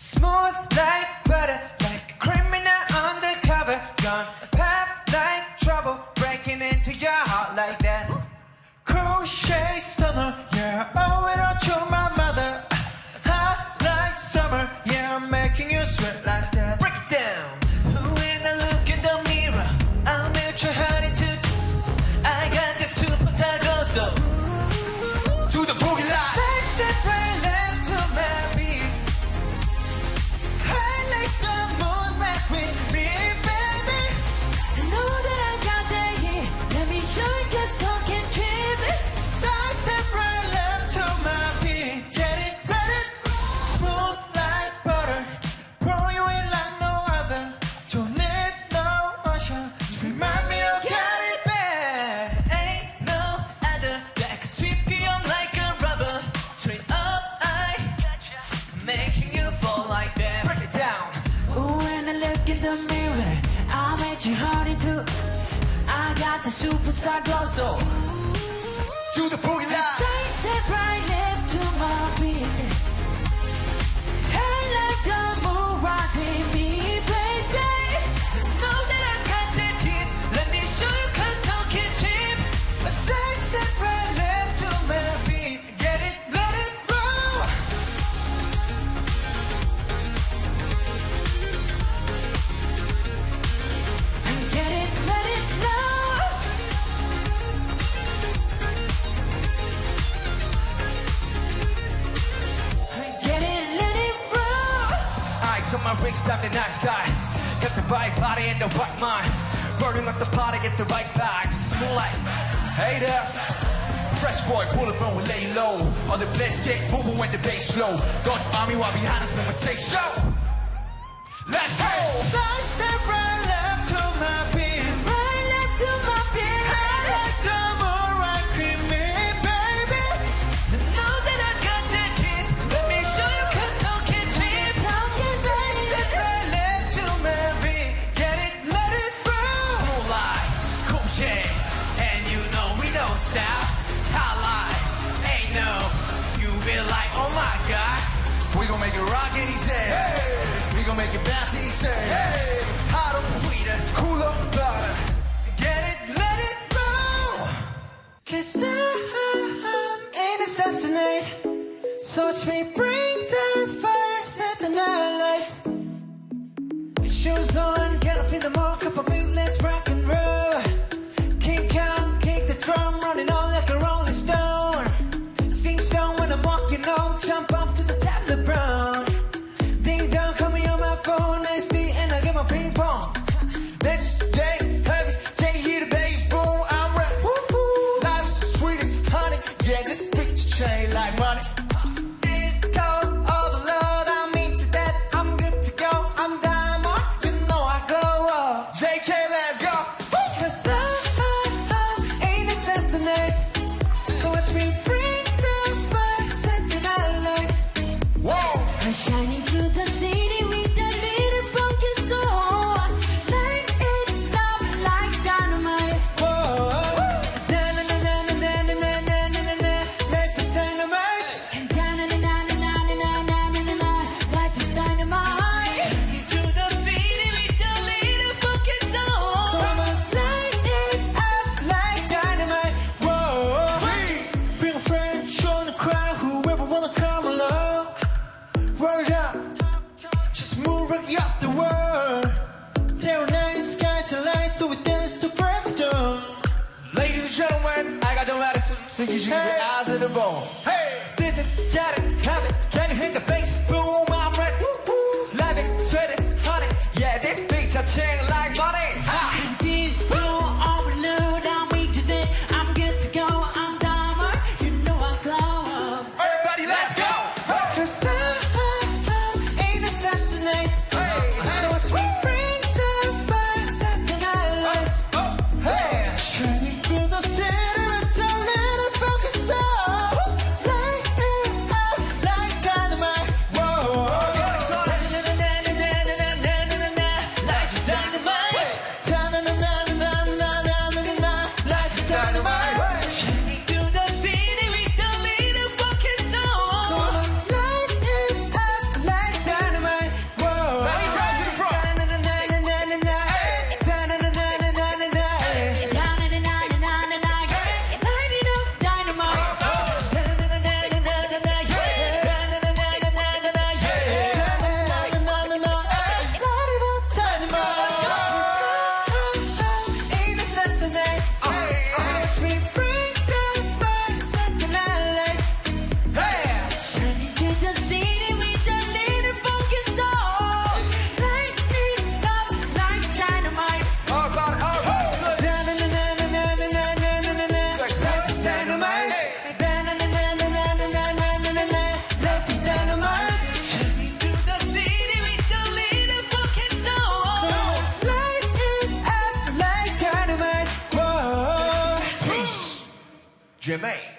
Smooth like butter. I met you, honey, too. I got the superstar glow, so. To the boogie line. Right to my beat. I'm the nice guy. Got the right body and the right mind. Burning up the party, get the right vibe. Small like haters. Fresh boy, pull up and we lay low. On the blast get moving when the bass slow. Got the army while behind us when we say show. Let's go! make it rock and he said, hey. We gon' make it bounce and he said, hey. Hot on and cool on butter. Get it, let it go. Cause I'm I ain't it's tonight. So watch me bring the fire, set the night light. Shoes on. chain like money. JK Sing it, you can get eyes in the bone. Hey! Sit got it, have. 姐妹。